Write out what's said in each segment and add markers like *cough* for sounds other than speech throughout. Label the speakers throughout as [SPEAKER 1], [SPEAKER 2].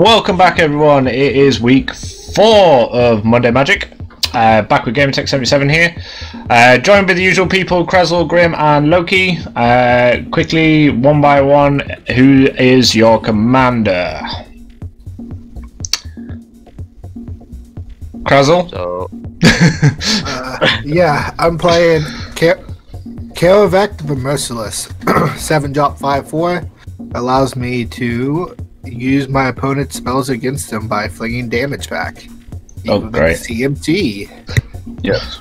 [SPEAKER 1] Welcome back, everyone. It is week four of Monday Magic. Uh, back with GamerTech77 here. Uh, joined by the usual people Crazle, Grim, and Loki. Uh, quickly, one by one, who is your commander? Crazle?
[SPEAKER 2] So
[SPEAKER 3] Uh, yeah, I'm playing Ka- Kaervek the Merciless. *clears throat* 7 drop 5 4 allows me to use my opponent's spells against them by flinging damage back.
[SPEAKER 1] Oh, great.
[SPEAKER 3] CMT.
[SPEAKER 1] Yes.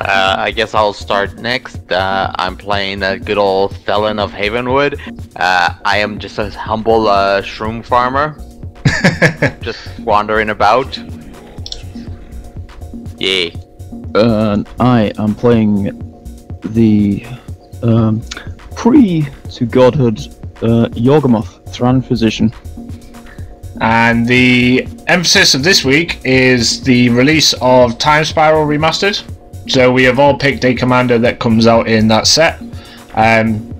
[SPEAKER 2] uh, I guess I'll start next. Uh, I'm playing a good old Thelon of Havenwood. Uh, I am just a humble uh, shroom farmer, *laughs* just wandering about. Yeah.
[SPEAKER 4] Uh, I am playing the um, pre to godhood uh, Yawgmoth Thran Physician.
[SPEAKER 1] And the emphasis of this week is the release of Time Spiral Remastered. So we have all picked a commander that comes out in that set. Um,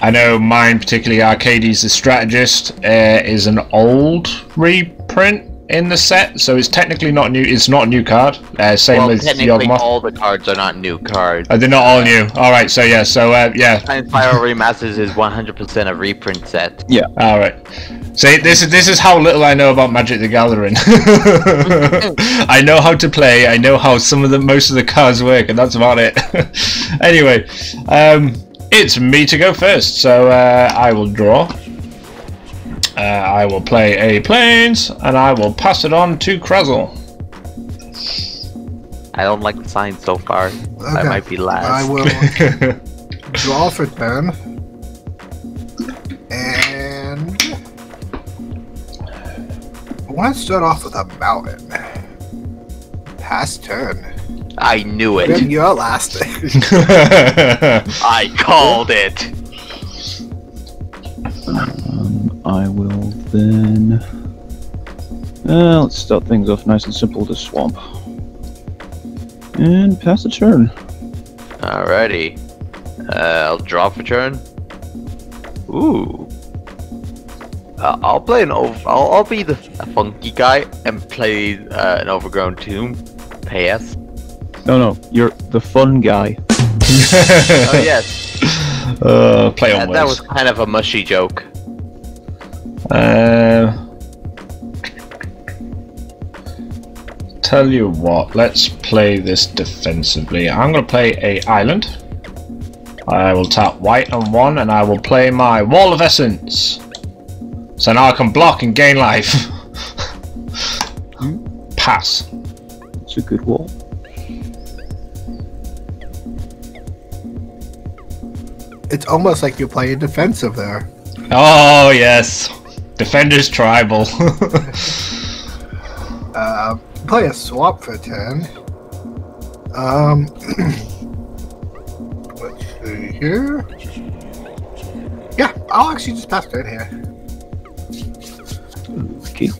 [SPEAKER 1] I know mine, particularly Arcades the Strategist, uh, is an old reprint in the set, so it's technically not new. It's not a new card. Uh, same
[SPEAKER 2] well,
[SPEAKER 1] as
[SPEAKER 2] technically,
[SPEAKER 1] Yawgmoth.
[SPEAKER 2] all the cards are not new cards.
[SPEAKER 1] Are they not all new? All right. So yeah. So uh, yeah.
[SPEAKER 2] Time Spiral Remasters is 100% a reprint set. Yeah.
[SPEAKER 1] All right. See, this is this is how little I know about Magic the Gathering. *laughs* I know how to play. I know how some of the most of the cards work, and that's about it. *laughs* anyway, um, it's me to go first, so uh, I will draw. Uh, I will play a planes, and I will pass it on to Crazle.
[SPEAKER 2] I don't like the sign so far. I might be last.
[SPEAKER 3] I will *laughs* draw for turn. And. I want to start off with a mountain. Pass turn.
[SPEAKER 2] I knew it.
[SPEAKER 3] Then you're last. *laughs*
[SPEAKER 2] I called it. *laughs*
[SPEAKER 4] I will then. Uh, let's start things off nice and simple to swamp. And pass the turn.
[SPEAKER 2] Alrighty. Uh, I'll draw for turn. Ooh. Uh, I'll play an over. I'll, I'll be the a funky guy and play uh, an overgrown tomb. PS.
[SPEAKER 4] No, no, you're the fun guy. *laughs*
[SPEAKER 2] Oh yes, *laughs*
[SPEAKER 1] uh, play on
[SPEAKER 2] that, that was kind of a mushy joke.
[SPEAKER 1] Uh, tell you what, let's play this defensively. I'm going to play a island. I will tap white and one, and I will play my Wall of Essence. So now I can block and gain life. *laughs* Pass.
[SPEAKER 4] It's a good wall.
[SPEAKER 3] it's almost like you're playing defensive there.
[SPEAKER 1] Oh yes, Defenders Tribal. *laughs*
[SPEAKER 3] Uh, play a swap for 10. Um, *clears throat* let's see here. Yeah, I'll actually just pass turn here.
[SPEAKER 4] Okay.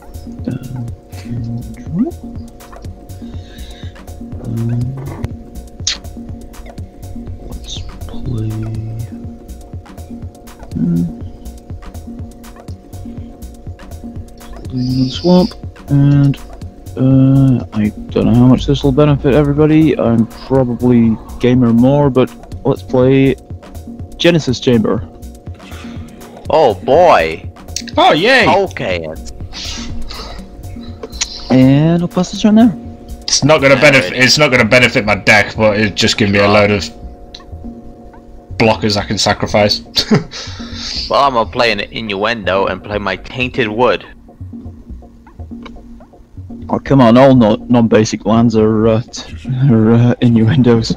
[SPEAKER 4] Um, let's play. Another swamp, and uh, I don't know how much this will benefit everybody. I'm probably gamer more, but let's play Genesis Chamber.
[SPEAKER 2] Oh boy.
[SPEAKER 1] oh yay!
[SPEAKER 2] Okay.
[SPEAKER 4] And I'll pass the turn there.
[SPEAKER 1] It's not going to benefit. It's not going to benefit my deck, but it just give me a load of blockers I can sacrifice. *laughs*
[SPEAKER 2] Well, I'm gonna play an innuendo and play my tainted wood.
[SPEAKER 4] Oh, come on, all no- non-basic lands are, uh, are uh, innuendos.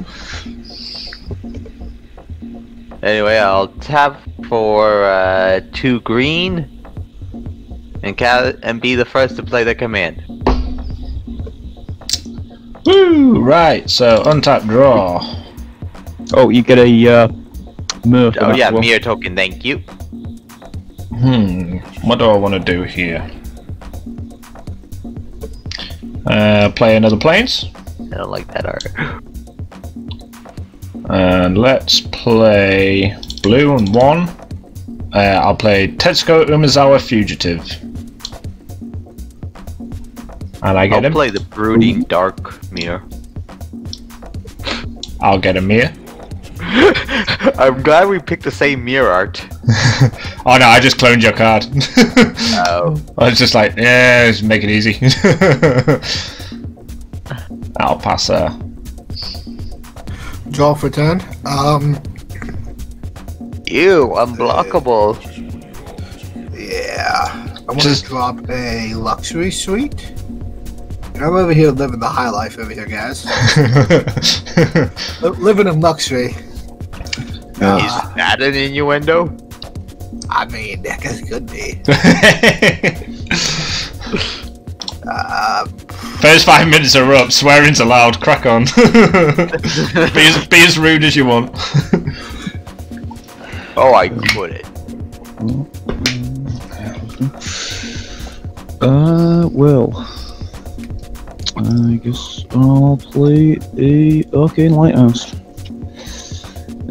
[SPEAKER 2] Anyway, I'll tap for uh, two green and ca- and be the first to play the command.
[SPEAKER 1] Woo! Right. So untap draw.
[SPEAKER 4] Oh, you get a uh.
[SPEAKER 2] Oh yeah,
[SPEAKER 4] one.
[SPEAKER 2] mirror token. Thank you.
[SPEAKER 1] Hmm. What do I want to do here? Uh, play another planes.
[SPEAKER 2] I don't like that art.
[SPEAKER 1] And let's play blue and one. Uh, I'll play Tetsuko Umezawa Fugitive. And I get
[SPEAKER 2] I'll
[SPEAKER 1] him.
[SPEAKER 2] play the Brooding Dark Mirror.
[SPEAKER 1] I'll get a mirror.
[SPEAKER 2] I'm glad we picked the same mirror art. *laughs*
[SPEAKER 1] oh no, I just cloned your card.
[SPEAKER 2] Oh. *laughs*
[SPEAKER 1] I was just like, yeah, just make it easy. *laughs* I'll pass her.
[SPEAKER 3] Draw for turn. Um,
[SPEAKER 2] Ew, unblockable.
[SPEAKER 3] yeah. I want
[SPEAKER 1] Just-
[SPEAKER 3] to drop a luxury suite. I'm over here living the high life over here, guys. Living in luxury.
[SPEAKER 2] Is
[SPEAKER 3] Uh,
[SPEAKER 2] that an innuendo?
[SPEAKER 3] I mean, that guess could be. *laughs* Uh,
[SPEAKER 1] First five minutes are up. Swearing's allowed. Crack on. *laughs* be, as, be as rude as you want.
[SPEAKER 2] Oh, I couldn't.
[SPEAKER 4] Uh, well. I guess I'll play a Arcane Lighthouse.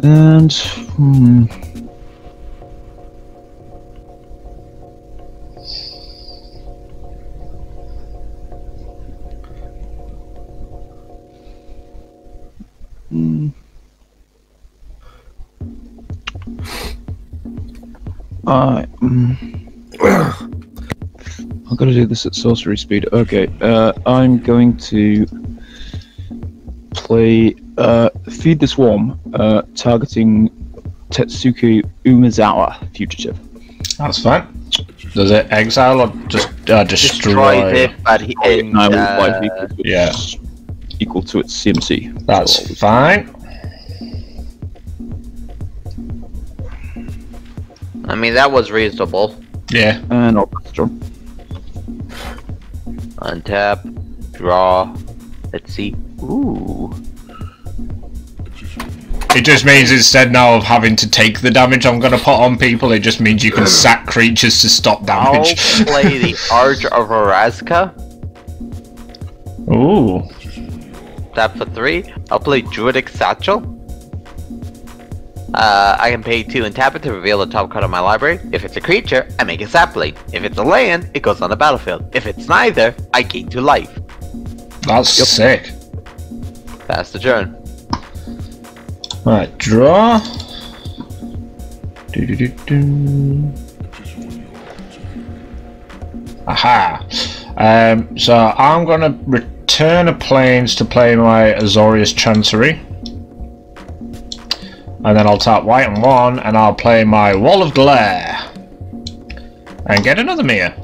[SPEAKER 4] And, hmm. Hmm. I, mm. I've got to do this at sorcery speed. Okay, uh, I'm going to play uh, Feed the Swarm, uh, targeting Tetsuko Umezawa, fugitive.
[SPEAKER 1] That's fine. Does it exile or just uh, destroy?
[SPEAKER 2] Destroys it, but he and,
[SPEAKER 4] I will
[SPEAKER 2] uh,
[SPEAKER 4] equal to
[SPEAKER 1] yeah.
[SPEAKER 4] its, equal to its CMC.
[SPEAKER 1] That's
[SPEAKER 4] So
[SPEAKER 1] fine.
[SPEAKER 2] I mean, that was reasonable.
[SPEAKER 1] Yeah.
[SPEAKER 4] and I'll pass.
[SPEAKER 2] Untap, draw. Let's see. Ooh.
[SPEAKER 1] It just means instead now of having to take the damage I'm gonna put on people, it just means you can *clears throat* sack creatures to stop damage.
[SPEAKER 2] I'll play the *laughs* Arch of Orazca.
[SPEAKER 1] Ooh.
[SPEAKER 2] Tap for three. I'll play Druidic Satchel. Uh, I can pay two and tap it to reveal the top card of my library. If it's a creature, I make a saproling. If it's a land, it goes on the battlefield. If it's neither, I gain two life.
[SPEAKER 1] That's sick.
[SPEAKER 2] Pass the turn.
[SPEAKER 1] Right, draw. Do-do-do-do. Aha. Um, so I'm gonna return a planes to play my Azorius Chancery. And then I'll tap white and one, and I'll play my Wall of Glare. And get another Myr.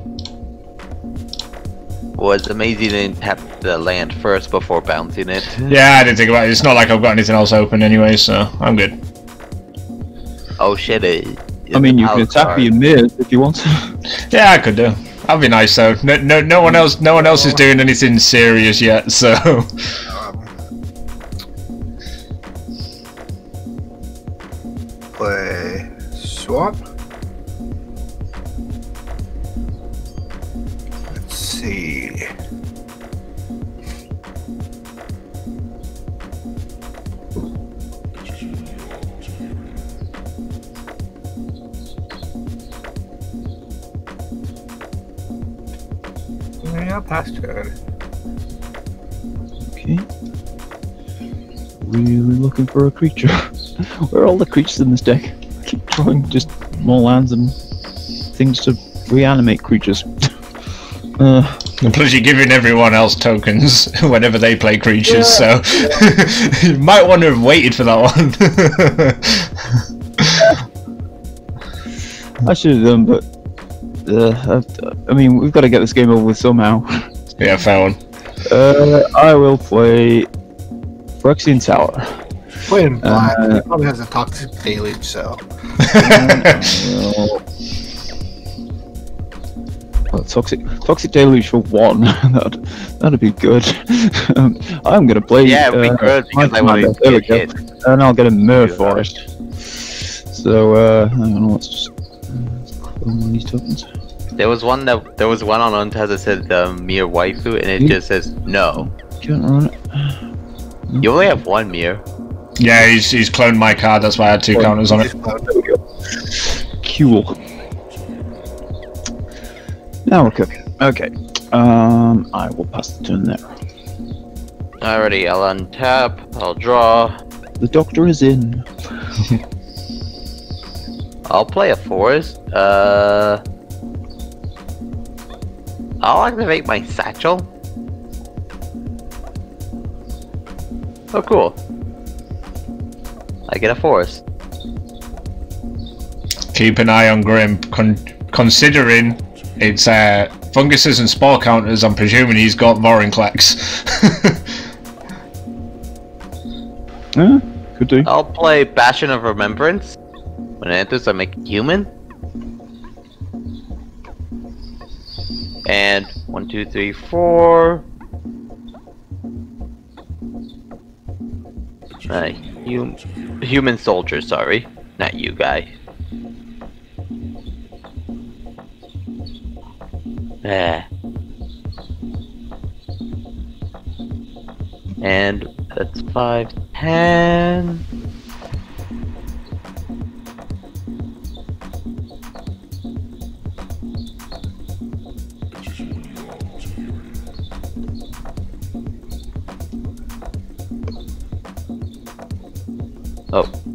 [SPEAKER 2] Was amazing to tap the land first before bouncing it.
[SPEAKER 1] Yeah, I didn't think about it. It's not like I've got anything else open anyway, so I'm good.
[SPEAKER 2] Oh shit! It,
[SPEAKER 4] I mean, you can
[SPEAKER 2] it's
[SPEAKER 4] attack me in mid if you want. To.
[SPEAKER 1] yeah, I could do. That'd be nice though. No, no, no one else, no one else is doing anything serious yet. So *laughs*
[SPEAKER 3] play swap. Yeah, pass turn.
[SPEAKER 4] Okay. Really looking for a creature. *laughs* Where are all the creatures in this deck? I keep drawing just more lands and things to reanimate creatures. *laughs* uh,
[SPEAKER 1] and plus you're giving everyone else tokens *laughs* whenever they play creatures. So you might want to have waited for that one.
[SPEAKER 4] I should have done, but uh, I, I mean, we've got to get this game over with somehow.
[SPEAKER 1] yeah, fair one.
[SPEAKER 4] Uh, I will play Phyrexian Tower.
[SPEAKER 3] Playing black.
[SPEAKER 4] Uh,
[SPEAKER 3] he probably has a toxic deluge, so.
[SPEAKER 4] Well, well, toxic toxic deluge for one. that'd, that'd be good. um, I'm gonna play.
[SPEAKER 2] Yeah, it'd be
[SPEAKER 4] uh,
[SPEAKER 2] good because
[SPEAKER 4] my
[SPEAKER 2] I want to get hit.
[SPEAKER 4] And I'll get a Myr
[SPEAKER 2] for
[SPEAKER 4] it. So uh, hang on, let's just let's clone one of these tokens.
[SPEAKER 2] There was one that there was one on Untaz that said um, Myr waifu, and it just says no.
[SPEAKER 4] Can't run it.
[SPEAKER 2] You only have one Myr.
[SPEAKER 1] Yeah, he's he's cloned my card. That's why I had two counters on it.
[SPEAKER 4] There we go. Cool. Now we're cooking. Okay. Um, I will pass the turn there.
[SPEAKER 2] Alrighty, I'll untap, I'll draw,
[SPEAKER 4] The doctor is in. *laughs*
[SPEAKER 2] I'll play a forest. Uh, I'll activate my satchel. Oh, cool. I get a forest.
[SPEAKER 1] Keep an eye on Grim, con- considering it's uh, funguses and spore counters. I'm presuming he's got Vorinclex. *laughs*
[SPEAKER 4] Yeah, could do.
[SPEAKER 2] I'll play Bastion of Remembrance. When I make human. And one, two, three, four. Uh, hum- human soldier, sorry. Not you guy. Ah. And that's five, ten.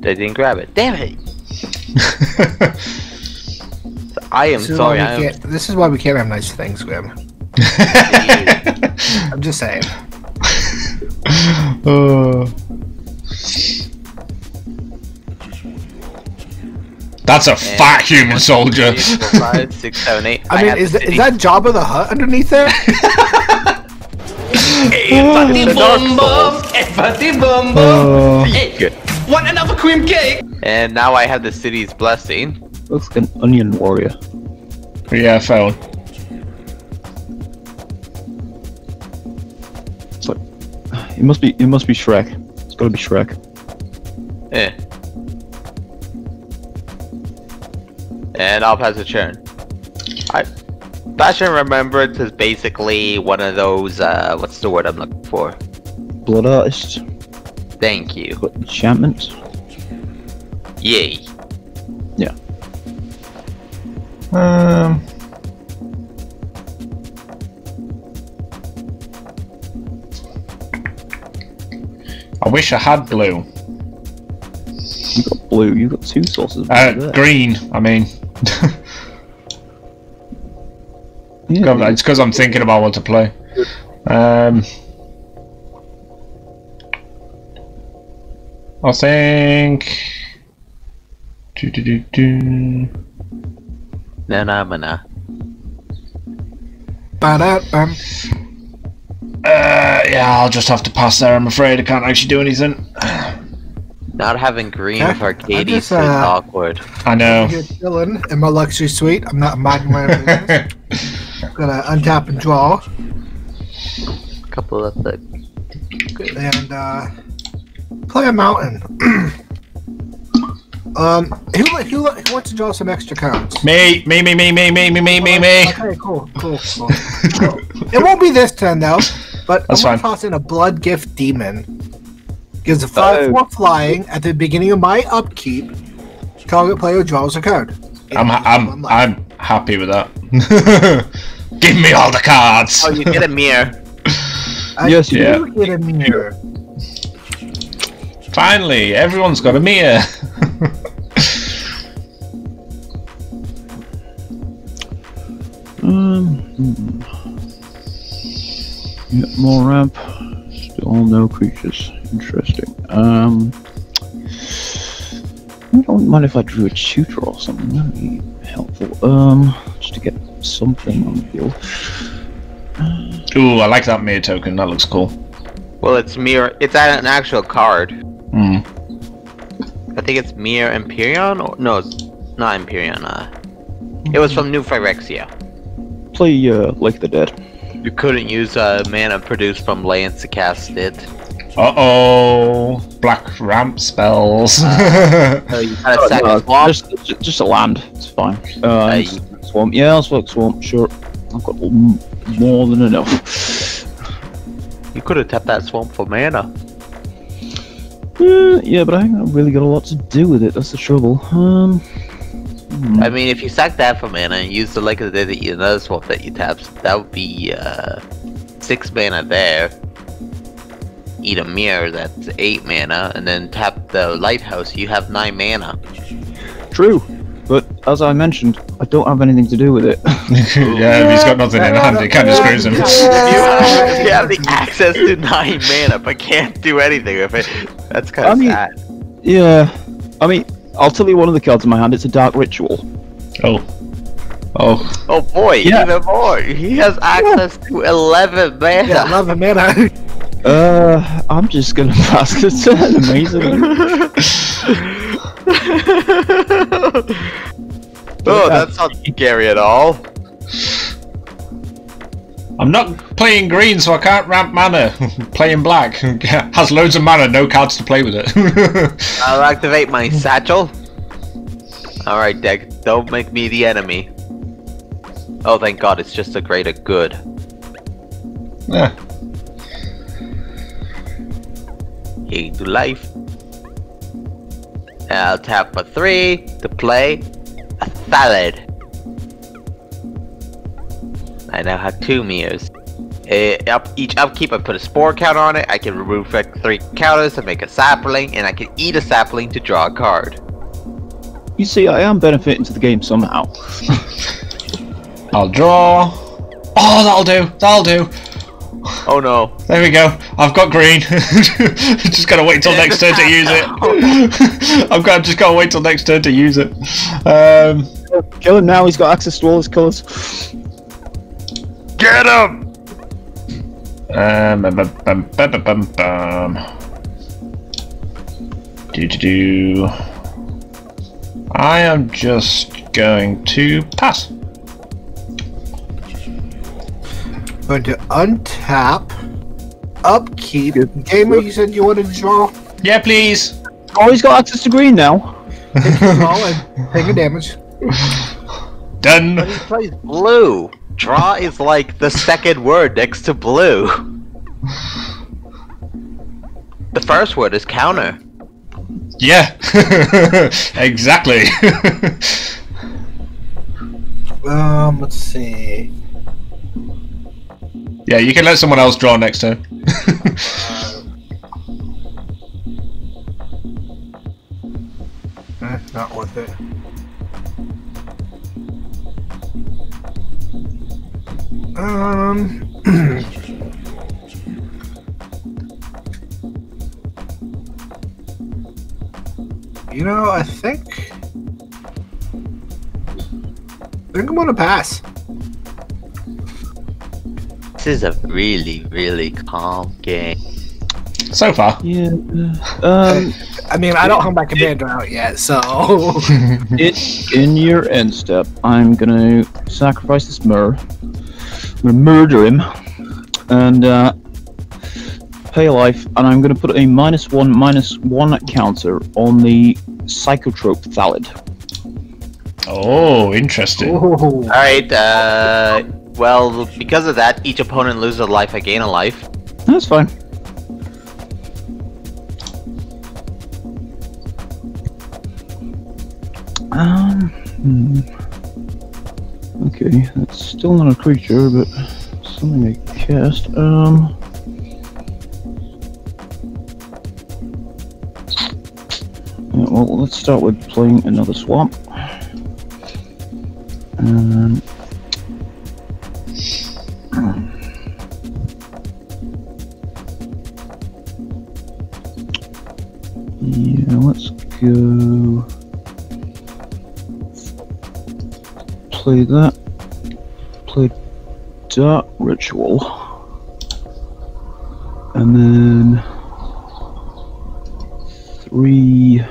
[SPEAKER 2] They didn't grab it. Damn it! *laughs* I am
[SPEAKER 3] This
[SPEAKER 2] sorry. I am.
[SPEAKER 3] this is why we can't have nice things, Grim. *laughs* I'm just saying.
[SPEAKER 1] Uh. *laughs* That's a fat human
[SPEAKER 2] one,
[SPEAKER 1] soldier.
[SPEAKER 2] two, three, four, five, six, seven, eight.
[SPEAKER 3] I, mean,
[SPEAKER 2] have
[SPEAKER 3] is,
[SPEAKER 2] the
[SPEAKER 3] that, is
[SPEAKER 2] city.
[SPEAKER 3] that Jabba the Hutt underneath there?
[SPEAKER 5] Fatty
[SPEAKER 2] The Dark
[SPEAKER 5] bum bum, fatty bum bum. Hey,
[SPEAKER 2] Good.
[SPEAKER 5] Want another cream cake?
[SPEAKER 2] And now I have the city's blessing.
[SPEAKER 4] looks like an onion warrior.
[SPEAKER 1] Yeah, phone.
[SPEAKER 4] It's like it must be. It must be Shrek. It's got to be Shrek.
[SPEAKER 2] Eh. And I'll pass a turn. I Bastion Remembrance is basically one of those uh what's the word I'm looking for?
[SPEAKER 4] Blood artist.
[SPEAKER 2] Thank you.
[SPEAKER 4] Got enchantment.
[SPEAKER 2] Yay. Yeah.
[SPEAKER 1] Um. I wish I had blue.
[SPEAKER 4] You got blue. You got two sources. of
[SPEAKER 1] Uh,
[SPEAKER 4] there.
[SPEAKER 1] green, I mean. *laughs*
[SPEAKER 4] Yeah,
[SPEAKER 1] it's because I'm thinking about what to play. Um. I think. Do, do, do, do.
[SPEAKER 2] Na na na na.
[SPEAKER 3] Ba-da-bum.
[SPEAKER 1] Uh, yeah, I'll just have to pass there. I'm afraid I can't actually do anything.
[SPEAKER 2] Not having green
[SPEAKER 3] Yeah,
[SPEAKER 2] with Arcades
[SPEAKER 3] I
[SPEAKER 2] is
[SPEAKER 3] just, uh,
[SPEAKER 2] awkward.
[SPEAKER 1] I know.
[SPEAKER 3] Here chilling in my luxury suite. I'm not minding my own business. *laughs* I'm gonna untap and draw, A
[SPEAKER 2] couple of the
[SPEAKER 3] and uh, play a mountain. *clears throat* um, who, who, who wants to draw some extra cards?
[SPEAKER 1] me, me, me, me, me, me, me, me, me, me.
[SPEAKER 3] Okay, cool, cool, cool. *laughs* it won't be this turn though, but
[SPEAKER 1] That's
[SPEAKER 3] I'm gonna
[SPEAKER 1] fine.
[SPEAKER 3] toss in a Bloodgift Demon. Gives a five
[SPEAKER 4] Oh.
[SPEAKER 3] four flying at the beginning of my upkeep. Target player draws a card.
[SPEAKER 1] I'm, ha- I'm, I'm happy with that. *laughs* Give me all the cards.
[SPEAKER 2] Oh you get a mirror. *laughs*
[SPEAKER 3] I
[SPEAKER 4] Yes, you
[SPEAKER 3] do get a mirror.
[SPEAKER 1] Finally, everyone's got a mirror. *laughs*
[SPEAKER 4] Um. Yeah, more ramp. Still no creatures. Interesting. Um. I don't mind if I drew a tutor or something. That'd be helpful. Um, just to get something on the field.
[SPEAKER 1] Ooh, I like that mirror token. That looks cool.
[SPEAKER 2] Well it's mirror it's an actual card.
[SPEAKER 1] Hmm.
[SPEAKER 2] I think it's Myr Empyrean or no it's not Empyrean, uh it was from New Phyrexia.
[SPEAKER 4] Play uh, Like the Dead.
[SPEAKER 2] You couldn't use uh, mana produced from lands to cast it.
[SPEAKER 1] Uh oh, black ramp spells. *laughs*
[SPEAKER 2] So you gotta sack
[SPEAKER 4] No,
[SPEAKER 2] a swamp.
[SPEAKER 4] Just, just a land. It's fine. Uh,
[SPEAKER 2] Uh,
[SPEAKER 4] s- swamp. Yeah, I'll swamp. Swamp. Sure. I've got more than enough.
[SPEAKER 2] You could have tapped that swamp for mana.
[SPEAKER 4] Uh, yeah, but I haven't really got a lot to do with it. That's the trouble. Um,
[SPEAKER 2] I mean, if you sack that for mana and use the Lake of the Dead that you another swap that you tap, that would be uh, six mana there. Eat a mirror, that's eight mana, and then tap the lighthouse. You have nine mana.
[SPEAKER 4] True, but as I mentioned, I don't have anything to do with it. *laughs*
[SPEAKER 1] yeah, if he's got nothing in hand, it kind of screws him.
[SPEAKER 2] You have, you have the *laughs* access to nine mana, but can't do anything with it. That's kind
[SPEAKER 4] I
[SPEAKER 2] of
[SPEAKER 4] mean-
[SPEAKER 2] sad.
[SPEAKER 4] yeah, I mean, I'll tell you one of the cards in my hand. It's a Dark Ritual.
[SPEAKER 1] Oh. Oh.
[SPEAKER 2] Oh boy,
[SPEAKER 4] Yeah.
[SPEAKER 2] even more. He has access to eleven mana.
[SPEAKER 3] Yeah, 11 mana.
[SPEAKER 4] Uh, I'm just gonna *laughs* pass this turn. Amazing. *laughs*
[SPEAKER 2] oh, that's not scary at all.
[SPEAKER 1] I'm not playing green, so I can't ramp mana. *laughs* playing black *laughs* has loads of mana, no cards to play with it.
[SPEAKER 2] I'll activate my satchel. Alright, Deck, don't make me the enemy. Oh, thank god, it's just a greater good.
[SPEAKER 1] yeah.
[SPEAKER 2] Here to life. I'll tap for three to play a salad. I now have two mirrors. Uh, up, each upkeep, I put a spore counter on it. I can remove three counters to make a saproling, and I can eat a saproling to draw a card.
[SPEAKER 4] you see, I am benefiting to the game somehow. *laughs*
[SPEAKER 1] I'll draw. Oh, that'll do. That'll do.
[SPEAKER 2] Oh no.
[SPEAKER 1] There we go. I've got green. *laughs* just gotta wait till next turn to use it. *laughs* I've got just gotta wait till next turn to use it. Um,
[SPEAKER 4] Kill him now. He's got access to all his colours.
[SPEAKER 2] Get him!
[SPEAKER 1] um, bum, bum, bum, bum, bum, bum, bum. Do do do. I am just going to pass.
[SPEAKER 3] Going to untap. Upkeep. Gamer, you said you wanted to draw.
[SPEAKER 1] Yeah, please.
[SPEAKER 4] Oh, he's got access to green now.
[SPEAKER 3] Take a draw and take a damage.
[SPEAKER 1] Done.
[SPEAKER 2] He plays blue. Draw is like the second word next to blue. The first word is counter.
[SPEAKER 1] Yeah. *laughs* exactly. *laughs*
[SPEAKER 3] Um, let's see.
[SPEAKER 1] Yeah, you can let someone else draw next turn.
[SPEAKER 3] Eh, not worth it. Um. *clears throat* you know, I think. I think I'm gonna pass.
[SPEAKER 2] This is a really, really calm game.
[SPEAKER 1] so far.
[SPEAKER 4] Yeah. Um,
[SPEAKER 3] I mean, I don't have my commander out yet, so. *laughs*
[SPEAKER 4] it, in your end step, I'm gonna sacrifice this Myr. I'm gonna murder him, and uh, pay life, and I'm gonna put a minus one, minus one counter on the Psychotrope Thallid.
[SPEAKER 1] Oh, interesting.
[SPEAKER 2] Alright, uh. Well, because of that, each opponent loses a life, I gain a life.
[SPEAKER 4] That's fine. Um. hmm. Okay, that's still not a creature, but something I cast. Um. yeah, well, let's start with playing another swamp. Um. Yeah, let's go. Play that. Play Dark Ritual. And then. Three.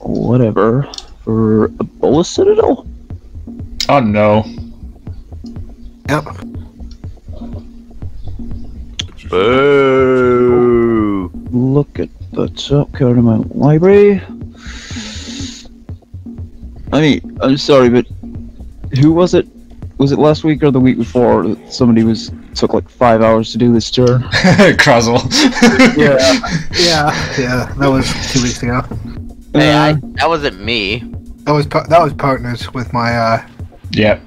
[SPEAKER 4] Whatever. For a Bolas Citadel?
[SPEAKER 1] Oh no.
[SPEAKER 3] Yep.
[SPEAKER 2] Boo!
[SPEAKER 4] Look at the top card of my library. I mean, I'm sorry, but who was it? Was it last week or the week before that somebody was took like five hours to do this turn?
[SPEAKER 1] Crazle. *laughs* *laughs*
[SPEAKER 3] Yeah, yeah, yeah. That was two weeks ago.
[SPEAKER 2] Hey, I,
[SPEAKER 4] Uh,
[SPEAKER 2] that wasn't me.
[SPEAKER 3] That was that was partners with my uh
[SPEAKER 1] Yeah.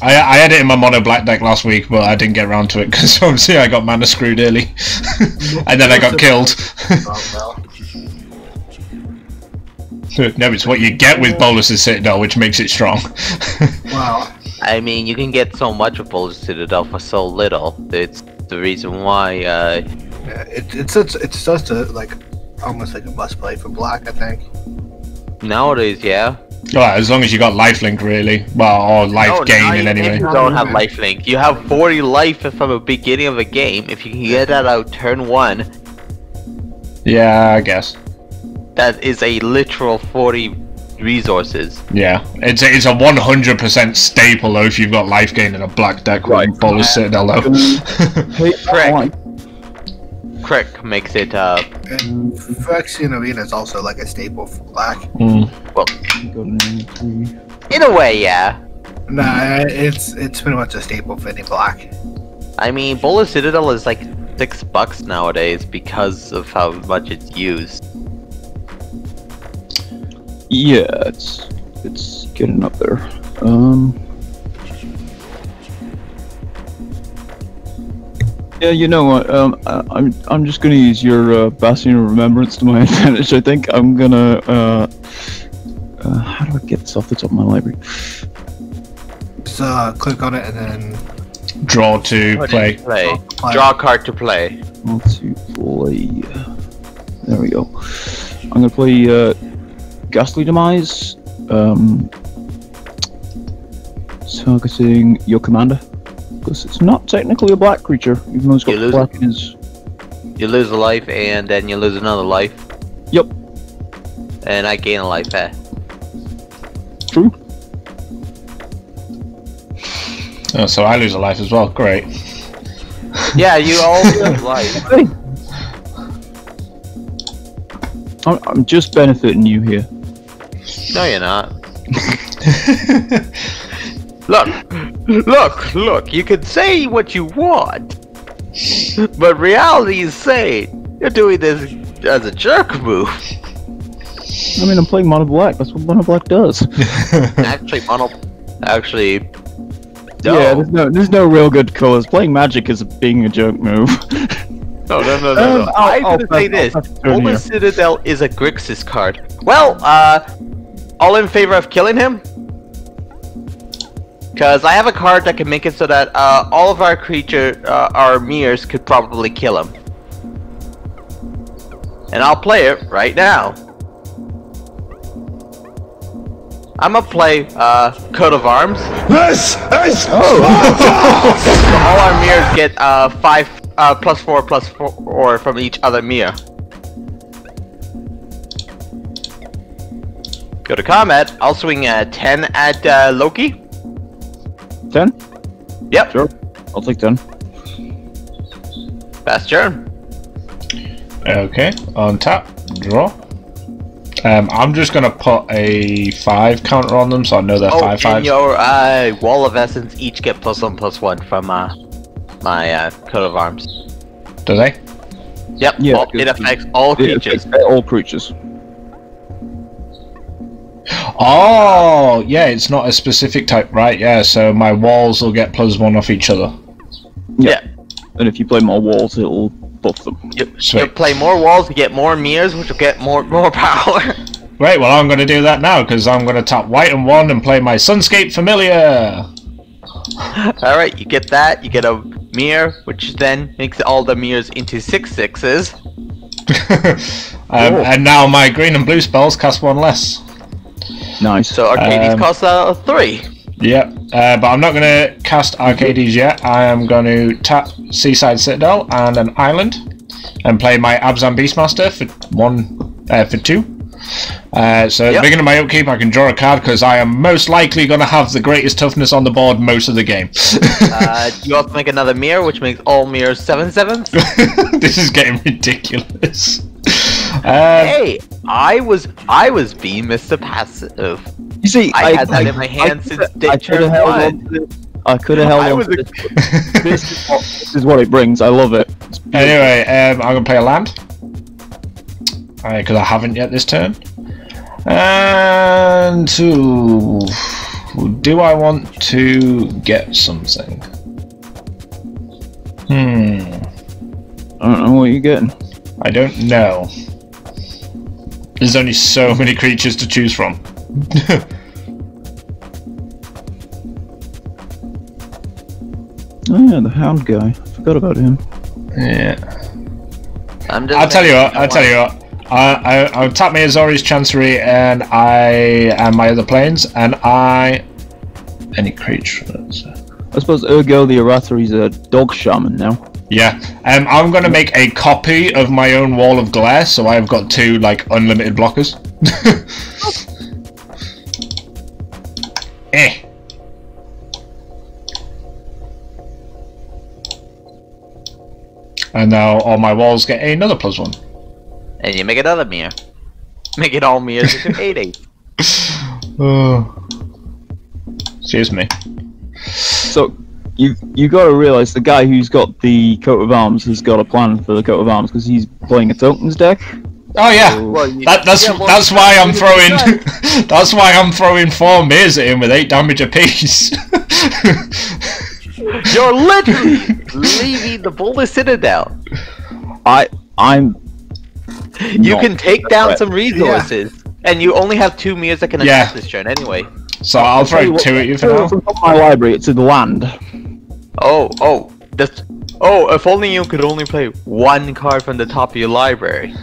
[SPEAKER 1] I, I had it in my mono black deck last week, but I didn't get around to it because *laughs* obviously I got mana screwed early, *laughs* and then I got killed. *laughs* no, it's what you get with Bolas's Citadel, which makes it strong.
[SPEAKER 3] wow.
[SPEAKER 2] I mean, you can get so much of Bolas Citadel for so little. It's the reason why. Uh,
[SPEAKER 3] Yeah, it, it's it's it's just a like almost like a must play for black. I think.
[SPEAKER 2] nowadays, yeah.
[SPEAKER 1] Well, as long as you got lifelink, really. Well, or life
[SPEAKER 2] No,
[SPEAKER 1] gain in
[SPEAKER 2] you-
[SPEAKER 1] any way.
[SPEAKER 2] You don't have lifelink. You have 40 life from the beginning of the game. If you can get that out turn one,
[SPEAKER 1] Yeah, I guess.
[SPEAKER 2] that is a literal 40 resources.
[SPEAKER 1] Yeah, it's a, it's a 100% staple though if you've got life gain in a black deck
[SPEAKER 4] Right.
[SPEAKER 1] with Bolas Citadel though.
[SPEAKER 4] hey, *laughs*
[SPEAKER 2] Correct.
[SPEAKER 4] alright.
[SPEAKER 2] Crick makes it. Uh,
[SPEAKER 3] And Phyrexian Arena is also like a staple for black.
[SPEAKER 1] Mm.
[SPEAKER 4] Got an three.
[SPEAKER 2] in a way, yeah.
[SPEAKER 3] Nah, it's it's pretty much a staple for any black.
[SPEAKER 2] I mean, Bolas Citadel is like six bucks nowadays because of how much it's used.
[SPEAKER 4] Yeah, it's it's getting up there. Um. Yeah, you know what? Um, I, I'm I'm just gonna use your uh, Bastion of Remembrance to my *laughs* advantage. I think I'm gonna. Uh, uh, how do I get this off the top of my library?
[SPEAKER 3] Just uh, click on it and then
[SPEAKER 1] Draw to play.
[SPEAKER 2] Play.
[SPEAKER 3] Play.
[SPEAKER 2] Draw a card to play.
[SPEAKER 4] Want to play? There we go. I'm gonna play uh, Ghastly Demise. Um, targeting your commander because it's not technically a black creature, even though it's
[SPEAKER 2] You
[SPEAKER 4] got
[SPEAKER 2] lose
[SPEAKER 4] black in his.
[SPEAKER 2] You lose a life and then you lose another life.
[SPEAKER 4] Yep,
[SPEAKER 2] And I gain a life, eh?
[SPEAKER 4] true.
[SPEAKER 1] Oh, so I lose a life as well. Great. *laughs*
[SPEAKER 2] Yeah, you all lose *laughs* life.
[SPEAKER 4] Hey. I'm, I'm just benefiting you here.
[SPEAKER 2] No, you're not. *laughs* Look, look, look. You can say what you want, but reality is saying you're doing this as a jerk move.
[SPEAKER 4] I mean, I'm playing mono black. That's what mono black does. *laughs*
[SPEAKER 2] Actually, mono. Actually, no.
[SPEAKER 4] Yeah, there's no, there's no real good colors. Playing magic is being a joke move.
[SPEAKER 2] No, no, no, no,
[SPEAKER 4] Um,
[SPEAKER 2] no.
[SPEAKER 4] I'll-
[SPEAKER 2] I'm
[SPEAKER 4] I'll
[SPEAKER 2] gonna
[SPEAKER 4] pass-
[SPEAKER 2] say
[SPEAKER 4] I'll
[SPEAKER 2] this.
[SPEAKER 4] pass
[SPEAKER 2] Holy. Citadel is a Grixis card. Well, uh, all in favor of killing him? Because I have a card that can make it so that uh, all of our creature, uh, our mirrors, could probably kill him. And I'll play it right now. I'm gonna play uh, Coat of Arms.
[SPEAKER 1] This is *laughs*
[SPEAKER 2] So all our mirrors get uh, five, uh, plus four, plus four from each other mirror. Go to combat. I'll swing a 10 at uh, Loki.
[SPEAKER 4] Ten?
[SPEAKER 2] Yep,
[SPEAKER 4] Sure. I'll take ten.
[SPEAKER 2] fast turn.
[SPEAKER 1] Okay, on tap, draw. Um, I'm just gonna put a five counter on them, so I know they're
[SPEAKER 2] Oh,
[SPEAKER 1] five
[SPEAKER 2] and
[SPEAKER 1] fives.
[SPEAKER 2] your uh, Wall of Essence each get plus one, plus one from uh, my uh, coat of arms.
[SPEAKER 1] Do they?
[SPEAKER 2] Yep,
[SPEAKER 4] Yeah,
[SPEAKER 2] all- it affects all
[SPEAKER 4] It
[SPEAKER 2] creatures.
[SPEAKER 4] affects all creatures.
[SPEAKER 1] Oh, yeah, it's not a specific type, right? Yeah, so my walls will get plus one off each other.
[SPEAKER 2] Yeah,
[SPEAKER 4] And if you play more walls, it'll buff them.
[SPEAKER 2] you,
[SPEAKER 1] Sweet.
[SPEAKER 2] you play more walls, you get more mirrors, which will get more more *laughs* power.
[SPEAKER 1] Great, well, I'm gonna do that now because I'm gonna tap white and one and play my Sunscape Familiar.
[SPEAKER 2] Alright, you get that, you get a mirror, which then makes all the mirrors into six sixes. *laughs*
[SPEAKER 1] um, and now my green and blue spells cast one less.
[SPEAKER 4] Nice.
[SPEAKER 2] So Arcades
[SPEAKER 1] Um,
[SPEAKER 2] costs uh, three.
[SPEAKER 1] Yep, uh, but I'm not going to cast Arcades yet. I am going to tap Seaside Citadel and an island, and play my Abzan Beastmaster for one, uh, for two. Uh, so at the beginning of my upkeep, I can draw a card because I am most likely going to have the greatest toughness on the board most of the game.
[SPEAKER 2] Uh, *laughs* you also make another mirror, which makes all mirrors seven sevens. *laughs*
[SPEAKER 1] this is getting ridiculous. Um,
[SPEAKER 2] hey, I was I was being Mr. Passive.
[SPEAKER 4] you see,
[SPEAKER 2] I, had that in my hand since day
[SPEAKER 4] I could
[SPEAKER 2] turn
[SPEAKER 4] have held
[SPEAKER 2] one.
[SPEAKER 4] on to this. I could have held
[SPEAKER 2] I
[SPEAKER 4] on to this. *laughs* this, is what, this is what it brings. I love it.
[SPEAKER 1] Anyway, um, I'm gonna play a land. because I haven't yet this turn. And ooh, do I want to get something? Hmm,
[SPEAKER 4] I don't know what you're getting.
[SPEAKER 1] I don't know. There's only so many creatures to choose from. *laughs*
[SPEAKER 4] Oh yeah, the hound guy. I forgot about him.
[SPEAKER 1] yeah.
[SPEAKER 2] I'm just
[SPEAKER 1] I'll tell you what. I'll tell you what. I, I I'll tap my Azorius Chancery and I and my other planes and I any creature. uh,
[SPEAKER 4] I suppose Ergo the Arathra is a dog shaman now.
[SPEAKER 1] Yeah. Um, I'm gonna make a copy of my own Wall of Glare, so I've got two like unlimited blockers. *laughs* eh. And now all my walls get another plus one.
[SPEAKER 2] And you make another mirror. Make it all mirrors into *laughs* 8 8.
[SPEAKER 1] Oh. Excuse me.
[SPEAKER 4] So you you got to realize the guy who's got the coat of arms has got a plan for the coat of arms because he's playing a tokens deck.
[SPEAKER 1] Oh yeah.
[SPEAKER 2] Well, you-
[SPEAKER 1] That, that's
[SPEAKER 2] yeah, well,
[SPEAKER 1] that's why I'm throwing. *laughs* that's why I'm throwing four mirrors at him with eight damage apiece. *laughs*
[SPEAKER 2] You're literally *laughs* leaving the Bolas Citadel.
[SPEAKER 4] I I'm
[SPEAKER 2] You can take down some resources. And you only have two mirrors that can
[SPEAKER 1] Yeah.
[SPEAKER 2] attack this turn anyway.
[SPEAKER 1] so I'll
[SPEAKER 4] tell
[SPEAKER 1] throw
[SPEAKER 4] you what-
[SPEAKER 1] two at you for now.
[SPEAKER 4] From my library, it's in the land.
[SPEAKER 2] Oh, oh, that's... Oh, if only you could only play one card from the top of your library.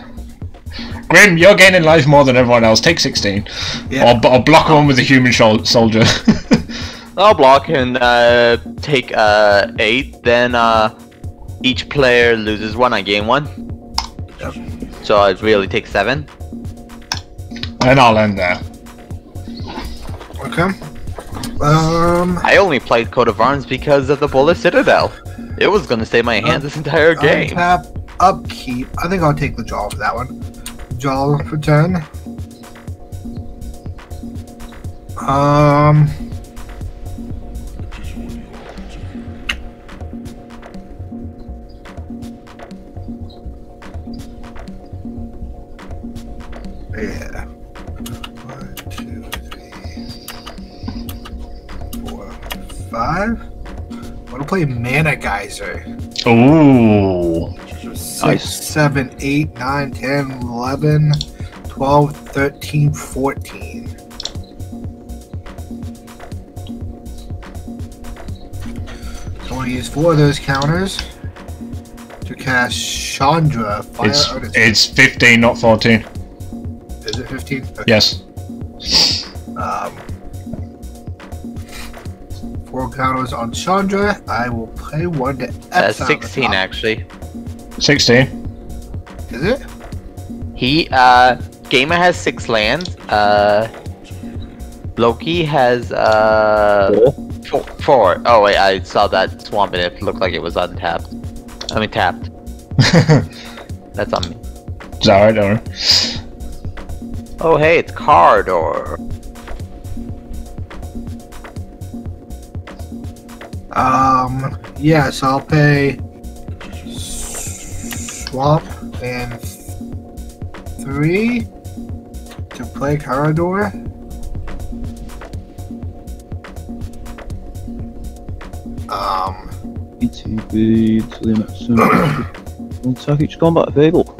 [SPEAKER 1] Grim, you're gaining life more than everyone else. Take sixteen,
[SPEAKER 3] Yeah.
[SPEAKER 1] or, or block one with a human soldier. *laughs*
[SPEAKER 2] I'll block and uh, take uh, eight. Then uh, each player loses one. I gain one. Yep. So I really take seven.
[SPEAKER 1] and I'll end there.
[SPEAKER 3] Okay. Um.
[SPEAKER 2] I only played Coat of Arms because of the Bolas Citadel. It was gonna save my hand this entire game.
[SPEAKER 3] Untap, upkeep. I think I'll take the Jaw for that one. Jaw for turn. Um. Yeah. Five. I want to play Mana Geyser.
[SPEAKER 1] Ooh.
[SPEAKER 3] Six,
[SPEAKER 4] Nice.
[SPEAKER 3] seven, eight, nine, 10, 11, 12, 13, 14. So I want to use four of those counters to cast Chandra Fire
[SPEAKER 1] It's it's fifteen, not fourteen.
[SPEAKER 3] Is it 15? Okay.
[SPEAKER 1] Yes.
[SPEAKER 3] Four counters on Chandra. I will play one to
[SPEAKER 2] That's
[SPEAKER 3] X out the
[SPEAKER 2] 16 actually.
[SPEAKER 1] Sixteen.
[SPEAKER 3] Is it?
[SPEAKER 2] He uh Gamer has six lands. Uh Loki has uh four. four. Oh wait, I saw that swamp and it looked like it was untapped. I mean tapped. *laughs* That's on me.
[SPEAKER 1] It's alright, don't worry.
[SPEAKER 2] Oh hey, it's Kardur.
[SPEAKER 3] Um, yes, I'll pay swamp and three to play Kardur. Um,
[SPEAKER 4] ETB, to limit, so attack each combat fable.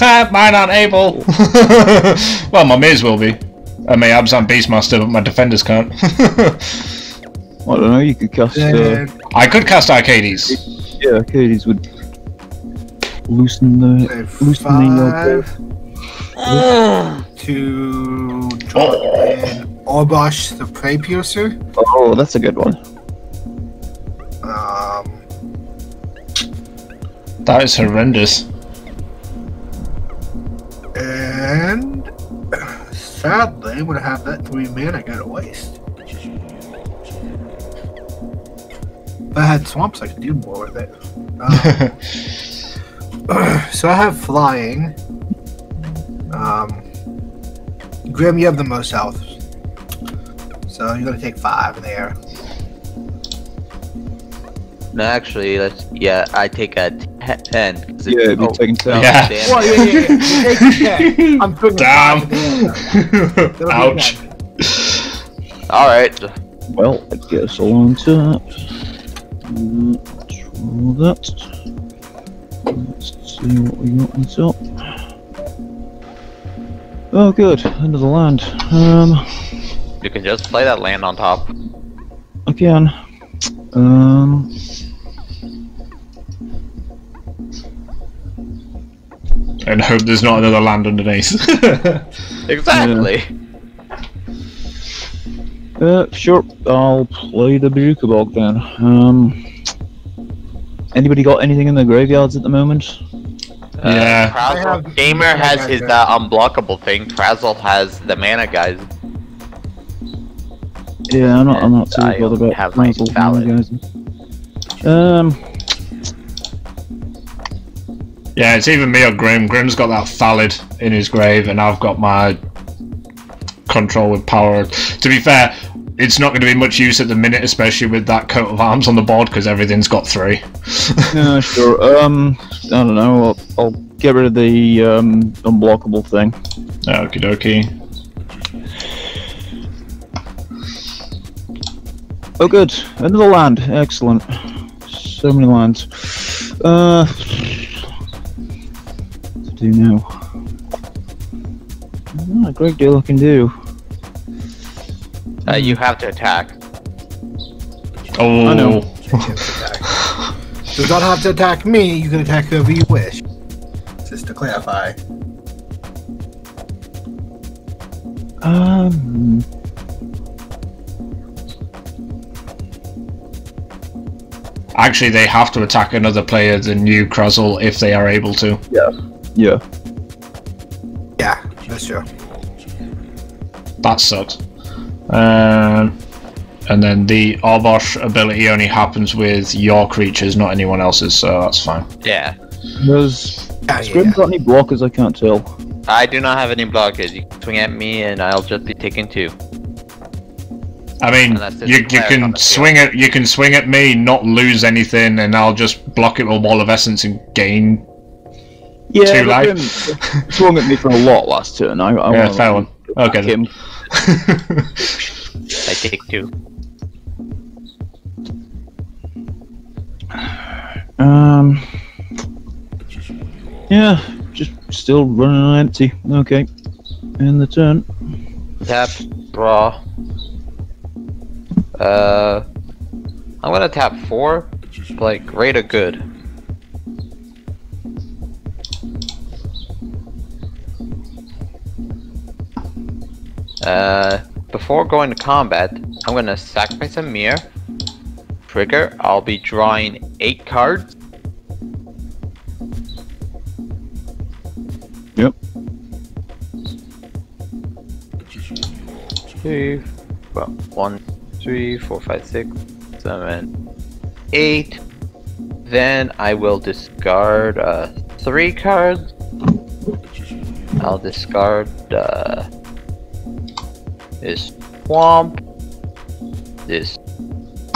[SPEAKER 1] Ah, mine aren't able. *laughs* well, my Myrs will be. And my Abzan Beastmaster, but my defenders can't. *laughs*
[SPEAKER 4] I don't know, you could cast, uh,
[SPEAKER 3] then
[SPEAKER 1] I could cast Arcades.
[SPEAKER 4] yeah, Arcades would loosen the,
[SPEAKER 3] pay
[SPEAKER 4] loosen the, uh,
[SPEAKER 3] five to draw in Orbosh the Prey Piercer.
[SPEAKER 4] oh, that's a good one.
[SPEAKER 3] Um,
[SPEAKER 1] That is horrendous.
[SPEAKER 3] and sadly, I'm gonna have that three mana go to waste. If I had swamps, I could do more with it. *laughs* Um, so I have flying. Um, Grim, you have the most health. So you're gonna take five there.
[SPEAKER 2] No, actually, let's. Yeah, I take a ten. 'cause it-
[SPEAKER 4] Yeah, it'd be
[SPEAKER 2] oh,
[SPEAKER 4] taken down.
[SPEAKER 1] Yeah.
[SPEAKER 3] Well, yeah, yeah, yeah. You take ten. I'm *laughs* swinging
[SPEAKER 1] Damn.
[SPEAKER 3] five at the end. That'll be
[SPEAKER 1] Ouch.
[SPEAKER 2] All right.
[SPEAKER 4] Well, I guess I'll untap. Uh, let's roll that. Let's see what we got on top. Oh, good. End of the land. Um,
[SPEAKER 2] You can just play that land on top.
[SPEAKER 4] I can. Um,
[SPEAKER 1] and hope there's not another land underneath. *laughs*
[SPEAKER 2] Exactly.
[SPEAKER 4] Uh, sure. I'll play the Bojuka Bog then. Um, anybody got anything in the graveyards at the moment?
[SPEAKER 1] Yeah.
[SPEAKER 2] Uh, Frazzle-
[SPEAKER 3] have-
[SPEAKER 2] Gamer
[SPEAKER 3] I
[SPEAKER 2] has his uh, unblockable thing. Frazzle has the mana guys.
[SPEAKER 4] Yeah, I'm not. I'm not too
[SPEAKER 2] I
[SPEAKER 4] bothered about
[SPEAKER 2] have my
[SPEAKER 4] Frazzle, guys. Um,
[SPEAKER 1] yeah, it's either me or Grim. Grim's got that Thallid in his grave, and I've got my control with power. To be fair, it's not going to be much use at the minute, especially with that coat of arms on the board, because everything's got three.
[SPEAKER 4] yeah, *laughs* sure. Um, I don't know. I'll, I'll get rid of the um, unblockable thing.
[SPEAKER 1] Okie dokie.
[SPEAKER 4] Oh, good. Another land. Excellent. So many lands. Uh, what to do now? Not a great deal I can do.
[SPEAKER 2] Uh, you have to attack.
[SPEAKER 1] Oh,
[SPEAKER 4] I know.
[SPEAKER 3] Does not have to attack me. You can attack whoever you wish. Just to clarify.
[SPEAKER 4] Um,
[SPEAKER 1] Actually, they have to attack another player than you, Crazle, if they are able to.
[SPEAKER 4] yeah.
[SPEAKER 3] Yeah, Yeah, that's true.
[SPEAKER 1] That sucks. Um, and then the Orbosh ability only happens with your creatures, not anyone else's, so that's fine.
[SPEAKER 2] Yeah.
[SPEAKER 4] Does
[SPEAKER 3] Yeah, yeah,
[SPEAKER 4] Scrim
[SPEAKER 3] yeah.
[SPEAKER 4] got any blockers? I can't tell.
[SPEAKER 2] I do not have any blockers. You can swing at me and I'll just be taken two.
[SPEAKER 1] I mean, you, you can swing at you can swing at me, not lose anything, and I'll just block it with Wall of Essence and gain.
[SPEAKER 4] Yeah,
[SPEAKER 1] Too
[SPEAKER 4] but
[SPEAKER 1] light. *laughs*
[SPEAKER 4] Swung at me for a lot last turn. I, I
[SPEAKER 1] Yeah,
[SPEAKER 4] wanna
[SPEAKER 1] fair one. Okay.
[SPEAKER 4] him.
[SPEAKER 2] I take two.
[SPEAKER 4] Um. Yeah, just still running on empty. Okay. In the turn.
[SPEAKER 2] Tap, draw. Uh, I'm gonna tap four. Like, great or good. Uh, before going to combat, I'm gonna sacrifice a Myr. Trigger, I'll be drawing eight cards.
[SPEAKER 4] Yep.
[SPEAKER 2] Two, well, one, three, four, five, six, seven, eight. Then I will discard uh, three cards. I'll discard uh, this swamp, this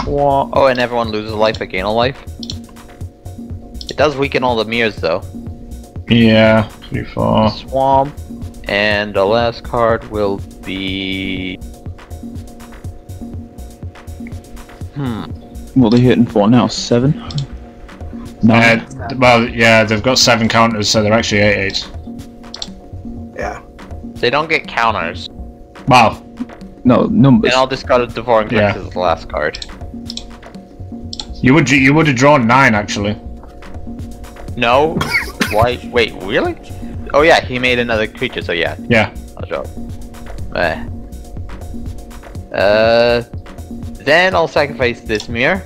[SPEAKER 2] swamp. Oh, and everyone loses a life. I gain a life. It does weaken all the Myrs though.
[SPEAKER 1] yeah, three, four.
[SPEAKER 2] Swamp, and the last card will be. Hmm.
[SPEAKER 4] What are they hitting for now? Seven? Nine?
[SPEAKER 1] Uh, well, yeah, they've got seven counters, so they're actually eight eights.
[SPEAKER 3] Yeah.
[SPEAKER 2] They don't get counters.
[SPEAKER 1] Wow.
[SPEAKER 4] no, numbers.
[SPEAKER 2] And I'll discard a Devouring
[SPEAKER 1] Yeah.
[SPEAKER 2] as the last card.
[SPEAKER 1] You would you would have drawn nine actually.
[SPEAKER 2] No. *coughs* Why? Wait, really? Oh yeah, he made another creature, so yeah,
[SPEAKER 1] Yeah.
[SPEAKER 2] I'll draw. Eh. Uh. Then I'll sacrifice this Myr.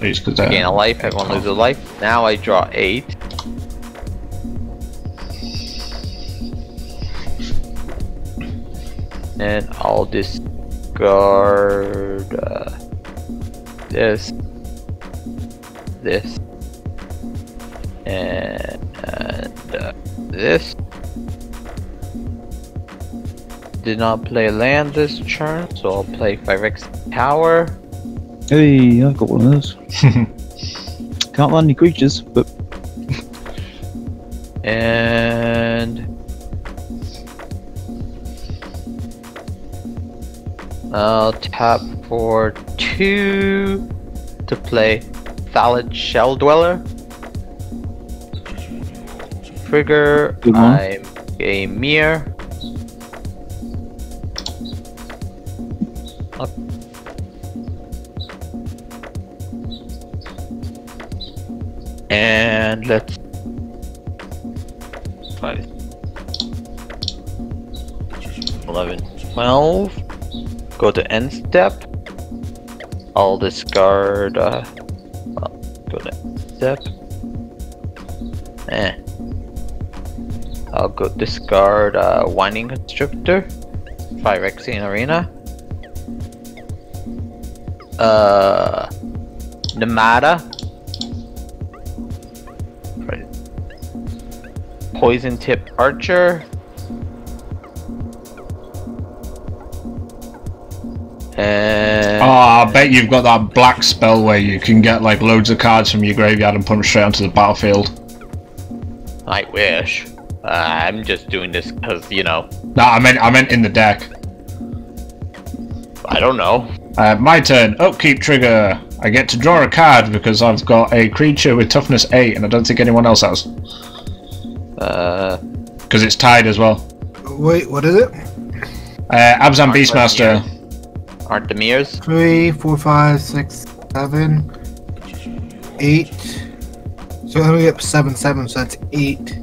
[SPEAKER 1] Please, because
[SPEAKER 2] Gain a life, everyone loses a life. Now I draw eight. And I'll discard uh, this, this, and, and uh, this. Did not play land this turn, so I'll play Phyrexian Tower.
[SPEAKER 4] Hey, I've got one of those. *laughs* Can't land any creatures, but
[SPEAKER 2] And I'll tap for two to play Thallid Shell Dweller. Trigger. I'm a Myr. Up. And let's five, 11, 12. Go to end step. I'll discard. Uh, well, go to end step. Eh. I'll go discard uh, Winding Constrictor. Phyrexian Arena. Uh. Nemata. Right. Poison Tip Archer.
[SPEAKER 1] I bet you've got that black spell where you can get like loads of cards from your graveyard and put them straight onto the battlefield.
[SPEAKER 2] I wish. Uh, I'm just doing this because, you know,
[SPEAKER 1] No, I meant I meant in the deck.
[SPEAKER 2] I don't know.
[SPEAKER 1] Uh, my turn. Upkeep trigger. I get to draw a card because I've got a creature with toughness 8 and I don't think anyone else has.
[SPEAKER 2] Uh,
[SPEAKER 1] Because it's tied as well.
[SPEAKER 3] Wait, what is it?
[SPEAKER 1] Uh, Abzan
[SPEAKER 2] Mark
[SPEAKER 1] Beastmaster.
[SPEAKER 2] Aren't the Myrs?
[SPEAKER 3] Three, four, five, six, seven, eight. So then we get seven, seven. So that's eight.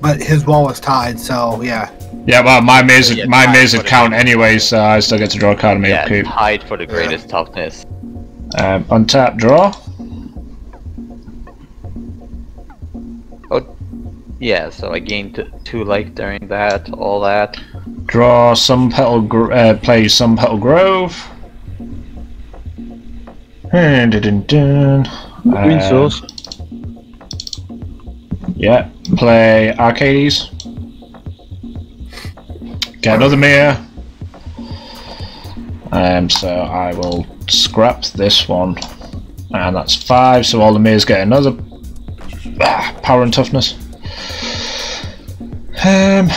[SPEAKER 3] But his wall is tied, so yeah.
[SPEAKER 1] Yeah, well, my maze,
[SPEAKER 2] Yeah,
[SPEAKER 1] my
[SPEAKER 2] tied,
[SPEAKER 1] maze would count anyway, so I still get to draw a card and make
[SPEAKER 2] Yeah,
[SPEAKER 1] upkeep.
[SPEAKER 2] tied for the greatest toughness.
[SPEAKER 1] Um, untap, draw.
[SPEAKER 2] Oh, yeah, so I gained two life during that, all that.
[SPEAKER 1] Draw some petal, uh, play some petal grove. And dun, dun,
[SPEAKER 4] Green
[SPEAKER 1] Uh,
[SPEAKER 4] source.
[SPEAKER 1] Yeah, play Arcades. Get another Myr. Um, so I will scrap this one. And that's five, so all the Myrs get another ah, power and toughness. Um,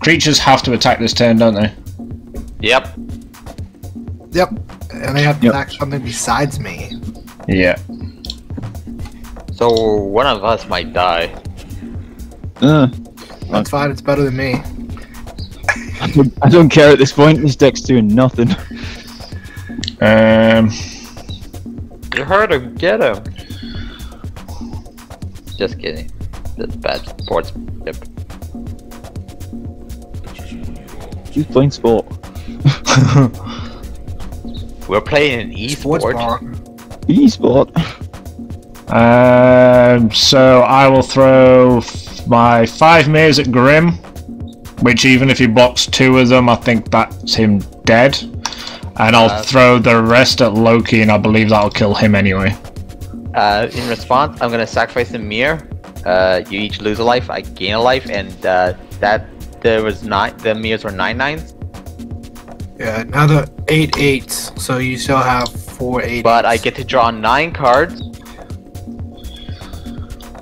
[SPEAKER 1] Creatures have to attack this turn, don't they?
[SPEAKER 2] Yep.
[SPEAKER 3] Yep. And they have to
[SPEAKER 4] Yep.
[SPEAKER 3] attack something besides me.
[SPEAKER 1] Yeah.
[SPEAKER 2] So one of us might die.
[SPEAKER 4] Uh,
[SPEAKER 3] That's fine. It's better than me.
[SPEAKER 4] I, don't, I don't care at this point. This deck's doing nothing.
[SPEAKER 1] Um,
[SPEAKER 2] You heard him. Get him. Just kidding. That's bad sports. Yep.
[SPEAKER 4] Who's playing sport? *laughs*
[SPEAKER 2] We're playing an
[SPEAKER 3] Sports
[SPEAKER 2] esport.
[SPEAKER 4] E-sport.
[SPEAKER 1] Um, so I will throw my five mares at Grim, which even if he blocks two of them, I think that's him dead. And I'll
[SPEAKER 2] Uh,
[SPEAKER 1] throw the rest at Loki, and I believe that'll kill him anyway.
[SPEAKER 2] Uh, in response, I'm gonna sacrifice a Myr. Uh, you each lose a life. I gain a life, and uh, that there was nine. The Myrs were nine nines,
[SPEAKER 3] Yeah, now the eight eights. So you still have four eight.
[SPEAKER 2] but I get to draw nine cards,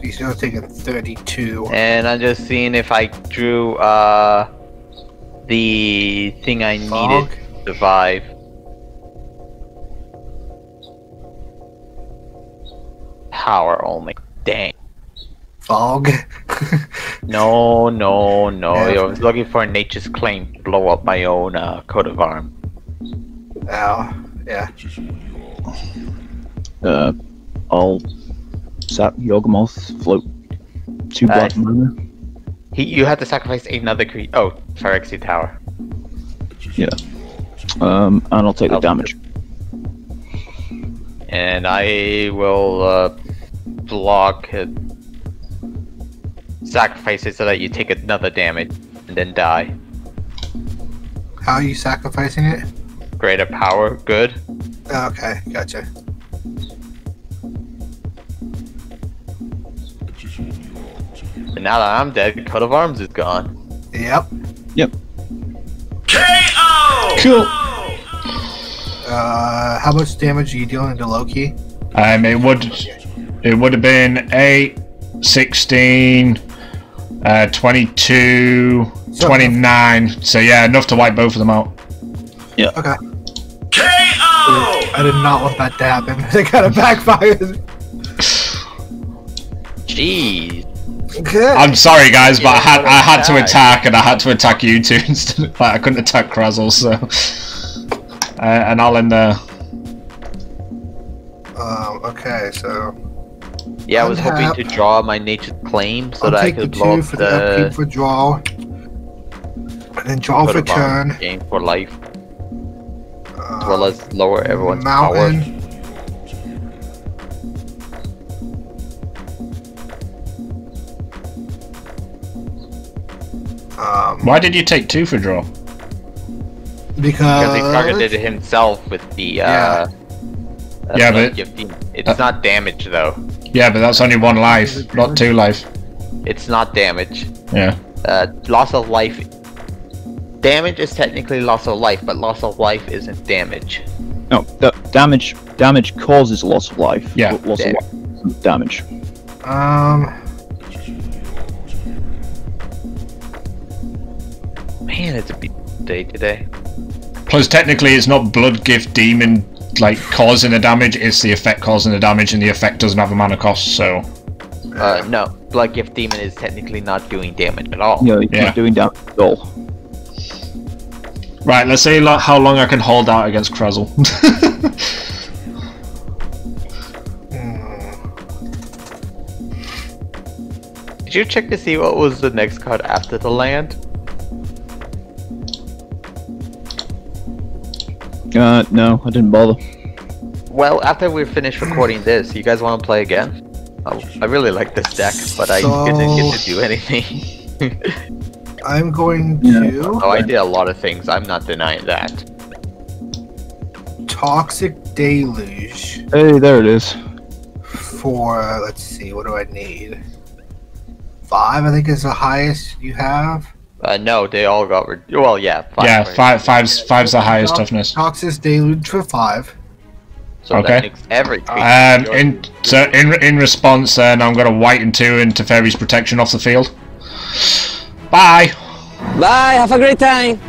[SPEAKER 3] You still taking thirty-two.
[SPEAKER 2] and I'm just seeing if I drew uh the thing I
[SPEAKER 3] Fog?
[SPEAKER 2] needed to survive. Power only. Dang.
[SPEAKER 3] Fog. *laughs*
[SPEAKER 2] No, no, no.
[SPEAKER 3] Yeah.
[SPEAKER 2] I was looking for nature's claim to blow up my own uh, coat of arms.
[SPEAKER 3] Ow. Yeah.
[SPEAKER 4] Uh, I'll sap Yawgmoth float two
[SPEAKER 2] Uh,
[SPEAKER 4] black mana.
[SPEAKER 2] He, you have to sacrifice another creature. Oh, Phyrexian Tower.
[SPEAKER 4] Yeah. Um, and I'll take the
[SPEAKER 2] I'll-
[SPEAKER 4] damage.
[SPEAKER 2] And I will uh, block it. Sacrifice it so that you take another damage and then die.
[SPEAKER 3] How are you sacrificing it?
[SPEAKER 2] Greater power, good.
[SPEAKER 3] Okay, gotcha.
[SPEAKER 2] But now that I'm dead, coat of arms is gone.
[SPEAKER 3] Yep. Yep. KO.
[SPEAKER 1] Cool.
[SPEAKER 3] Uh, how much damage are you dealing to Loki?
[SPEAKER 1] Um, it would it would have been 8, 16, uh, 22, 29. So yeah, enough to wipe both of them out. Yeah.
[SPEAKER 3] Okay. KO! I did not want that to happen. *laughs* It kind of backfired.
[SPEAKER 2] Jeez.
[SPEAKER 3] Okay.
[SPEAKER 1] I'm sorry guys, but I had I had to
[SPEAKER 2] attack.
[SPEAKER 1] attack and I had to attack you two *laughs* instead. Like I couldn't attack Crazle, so uh, and I'll end there.
[SPEAKER 3] Um, okay, so
[SPEAKER 2] Yeah, I was hoping to draw my natured claim so
[SPEAKER 3] I'll
[SPEAKER 2] that I
[SPEAKER 3] take the
[SPEAKER 2] could blow
[SPEAKER 3] two
[SPEAKER 2] up
[SPEAKER 3] for the upkeep
[SPEAKER 2] the
[SPEAKER 3] for draw, and then draw for
[SPEAKER 2] a
[SPEAKER 3] turn.
[SPEAKER 2] game for life,
[SPEAKER 3] Uh,
[SPEAKER 2] as well as lower everyone's
[SPEAKER 3] mountain.
[SPEAKER 2] power.
[SPEAKER 3] Um,
[SPEAKER 1] Why did you take two for draw?
[SPEAKER 2] Because he
[SPEAKER 3] because
[SPEAKER 2] targeted himself with the uh,
[SPEAKER 3] Yeah.
[SPEAKER 2] uh,
[SPEAKER 1] Yeah, but-
[SPEAKER 2] It's
[SPEAKER 1] uh,
[SPEAKER 2] not damage though.
[SPEAKER 1] Yeah, but that's only one life, not two life.
[SPEAKER 2] It's not damage.
[SPEAKER 1] Yeah.
[SPEAKER 2] Uh, loss of life. Damage is technically loss of life, but loss of life isn't damage.
[SPEAKER 4] No, da- damage damage causes loss of life.
[SPEAKER 1] Yeah.
[SPEAKER 4] loss
[SPEAKER 2] Yeah.
[SPEAKER 4] of life damage.
[SPEAKER 3] um,
[SPEAKER 2] Man, it's a big day today.
[SPEAKER 1] Plus, technically, it's not Bloodgift Demon like causing the damage; it's the effect causing the damage, and the effect doesn't have a mana cost. So
[SPEAKER 2] Uh, no, Bloodgift Demon is technically not doing damage at all.
[SPEAKER 4] You know, it's
[SPEAKER 1] Yeah.
[SPEAKER 4] not doing damage at all.
[SPEAKER 1] right, let's see lo- how long I can hold out against Crazle. *laughs*
[SPEAKER 3] hmm,
[SPEAKER 2] Did you check to see what was the next card after the land?
[SPEAKER 4] Uh, no, I didn't bother.
[SPEAKER 2] Well, after we finish recording this, you guys want to play again? Oh, I really like this deck, but I didn't get to do anything. *laughs*
[SPEAKER 3] I'm going
[SPEAKER 4] Yeah.
[SPEAKER 3] to
[SPEAKER 2] oh, I did a lot of things. I'm not denying that.
[SPEAKER 3] toxic deluge
[SPEAKER 4] Hey, there it is.
[SPEAKER 3] for. Let's see, what do I need? Five, I think, is the highest you have.
[SPEAKER 2] Uh, no, they all got rid. Well, yeah, five.
[SPEAKER 1] yeah,
[SPEAKER 2] right?
[SPEAKER 1] five, five's, five's the highest toughness.
[SPEAKER 3] Toxic deluge for five.
[SPEAKER 2] So
[SPEAKER 1] Okay.
[SPEAKER 2] that makes every.
[SPEAKER 1] Um, in so in in response, then I'm gonna whiten two into Teferi's Protection off the field. Bye.
[SPEAKER 6] Bye, have a great time.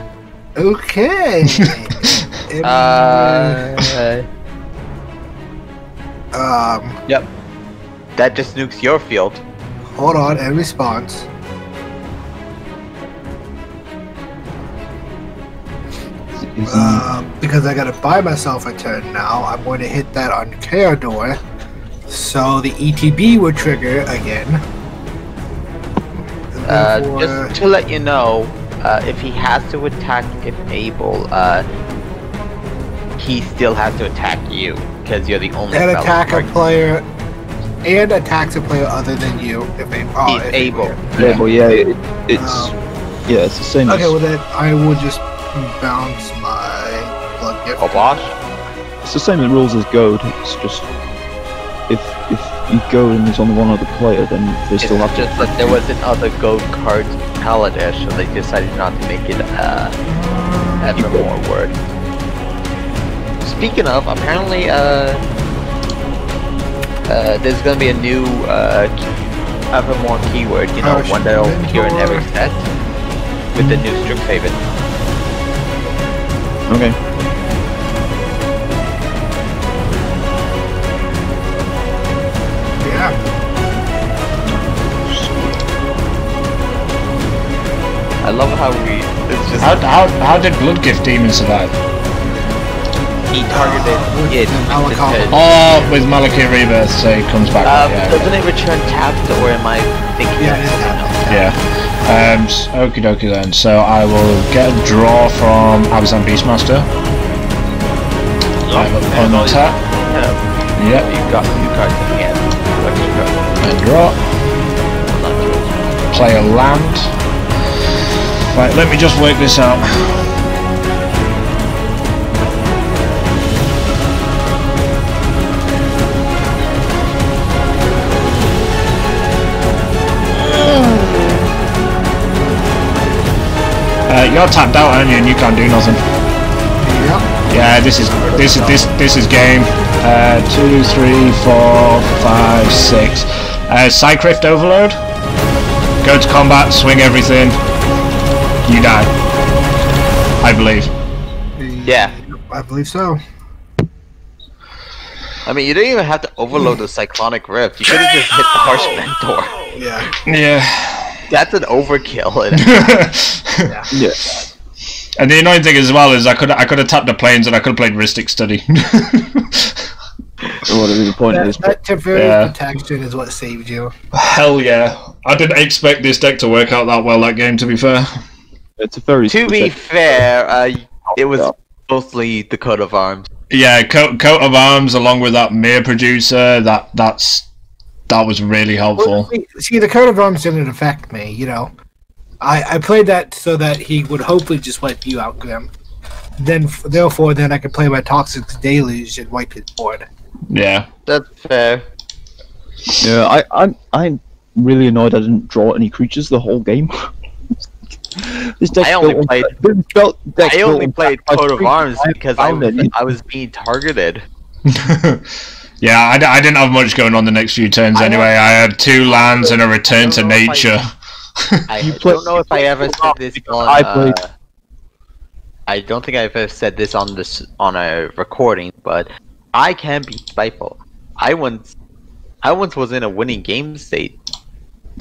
[SPEAKER 3] Okay. *laughs*
[SPEAKER 2] Uh, *laughs*
[SPEAKER 3] um,
[SPEAKER 2] yep. That just nukes your field.
[SPEAKER 3] hold on. In response,
[SPEAKER 4] Is-
[SPEAKER 3] um, because I gotta buy myself a turn now, I'm going to hit that on Kardur, so the ETB would trigger again.
[SPEAKER 2] Uh,
[SPEAKER 3] therefore-
[SPEAKER 2] just to let you know, uh, if he has to attack if able, uh, he still has to attack you because you're the only.
[SPEAKER 3] and attack a player, and attacks a player other than you if they oh,
[SPEAKER 2] He's
[SPEAKER 3] if
[SPEAKER 2] able.
[SPEAKER 4] yeah, yeah, it, it's
[SPEAKER 3] Um,
[SPEAKER 4] yeah, it's the same.
[SPEAKER 3] Okay,
[SPEAKER 4] as,
[SPEAKER 3] well then I will just bounce my blood gift.
[SPEAKER 2] Oh, boss.
[SPEAKER 4] It's the same rules as goad. It's just if if you go and there's only one other player, then they
[SPEAKER 2] It's
[SPEAKER 4] still have to.
[SPEAKER 2] just that there was another gold card Kaladesh, so they decided not to make it uh, Evermore word. Speaking of, apparently, uh, uh, there's gonna be a new uh, Evermore keyword. You know, one that'll appear in every set with the new Strixhaven.
[SPEAKER 4] Okay.
[SPEAKER 2] I love how we. It's just
[SPEAKER 1] How, how, how did Bloodgift Demon survive?
[SPEAKER 2] he targeted
[SPEAKER 3] with
[SPEAKER 2] it
[SPEAKER 1] Oh, with Malakir Rebirth, so he comes back.
[SPEAKER 2] Um,
[SPEAKER 1] yeah,
[SPEAKER 2] doesn't it return tapped, or am I thinking
[SPEAKER 3] Yeah,
[SPEAKER 2] of
[SPEAKER 3] it is
[SPEAKER 2] something
[SPEAKER 3] tapped.
[SPEAKER 1] Yeah. Um, s- okie dokie then. So I will get a draw from Abzan Beastmaster. I will untap.
[SPEAKER 2] Yeah.
[SPEAKER 1] Yep.
[SPEAKER 2] You've got two cards in hand. Extra.
[SPEAKER 1] And draw.
[SPEAKER 2] I'm not sure.
[SPEAKER 1] Play a land. Right, let me just work this out. Uh, you're tapped out, aren't you? And you can't do nothing.
[SPEAKER 3] Yep.
[SPEAKER 1] Yeah, this is this is this this is game. Uh, two, three, four, five, six. Uh, Cycrift Overload. Go to combat, swing everything. You die. I believe.
[SPEAKER 2] Yeah.
[SPEAKER 3] I believe so.
[SPEAKER 2] I mean, you didn't even have to overload the Cyclonic Rift. You could have just hit the Harsh oh. Mentor.
[SPEAKER 3] Yeah.
[SPEAKER 1] Yeah.
[SPEAKER 2] That's an overkill. *laughs* And
[SPEAKER 4] Yeah.
[SPEAKER 1] And the annoying thing as well is I could I could have tapped the plains and I could have played Rhystic Study. *laughs*
[SPEAKER 4] Whatever the point
[SPEAKER 3] That,
[SPEAKER 4] is.
[SPEAKER 3] that temporary
[SPEAKER 1] Yeah.
[SPEAKER 3] protection is what saved you.
[SPEAKER 1] Hell yeah! I didn't expect this deck to work out that well that game. To be fair.
[SPEAKER 4] It's a very
[SPEAKER 2] to be fair, uh, it was mostly the coat of arms.
[SPEAKER 1] Yeah, coat, coat of arms along with that Myr producer. That that's that was really helpful.
[SPEAKER 3] See- See, the coat of arms didn't affect me. You know, I I played that so that he would hopefully just wipe you out, Grim. Then, therefore, then I could play my toxic deluge and wipe his board.
[SPEAKER 1] Yeah.
[SPEAKER 2] That's fair.
[SPEAKER 4] Yeah, I, I'm I'm really annoyed I didn't draw any creatures the whole game. *laughs* this deck
[SPEAKER 2] I only
[SPEAKER 4] built
[SPEAKER 2] played-
[SPEAKER 4] this built- deck's
[SPEAKER 2] I only
[SPEAKER 4] on
[SPEAKER 2] played
[SPEAKER 4] sacrifice
[SPEAKER 2] coat of arms because I was. I was being targeted. *laughs*
[SPEAKER 1] yeah, I, I, didn't have much going on the next few turns
[SPEAKER 2] I
[SPEAKER 1] anyway. I had two lands and a return to
[SPEAKER 2] I don't know if I-
[SPEAKER 1] nature.
[SPEAKER 2] I
[SPEAKER 4] You play-
[SPEAKER 2] don't know if I ever said this on.
[SPEAKER 4] I played-
[SPEAKER 2] Uh, I don't think I've ever said this on this on a recording, but I can be spiteful. I once, I once was in a winning game state,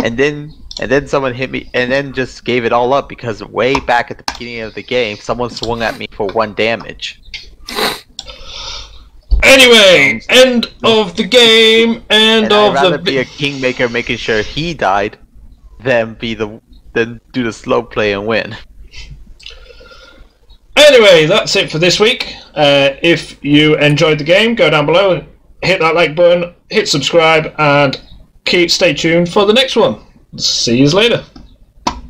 [SPEAKER 2] and then and then someone hit me, and then just gave it all up because way back at the beginning of the game, someone swung at me for one damage.
[SPEAKER 1] Anyway, end of the game. End
[SPEAKER 2] And I'd
[SPEAKER 1] of
[SPEAKER 2] rather
[SPEAKER 1] the.
[SPEAKER 2] be a kingmaker, making sure he died, than be the than do the slow play and win.
[SPEAKER 1] Anyway, that's it for this week. Uh, if you enjoyed the game, go down below and hit that like button, hit subscribe, and keep stay tuned for the next one. See you later.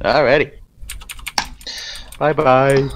[SPEAKER 2] Alrighty. Bye bye.